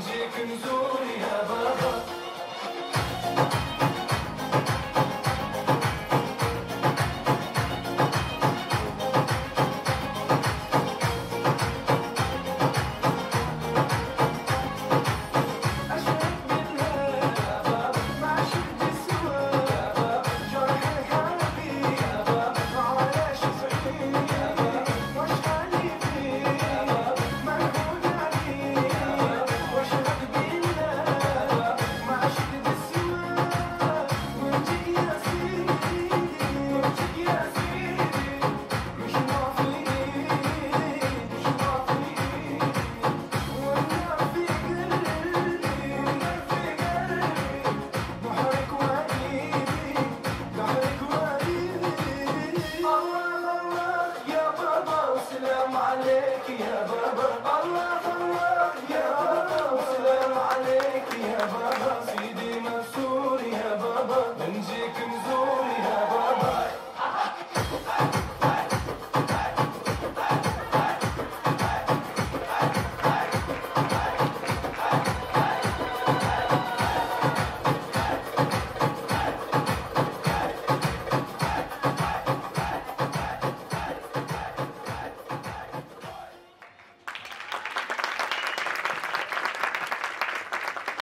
İnce kırmızı عليك يا بابا الله الله يا وسلام عليك يا بابا.